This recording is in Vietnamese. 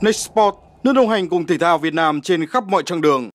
Nextport, nước đồng hành cùng thể thao Việt Nam trên khắp mọi chặng đường.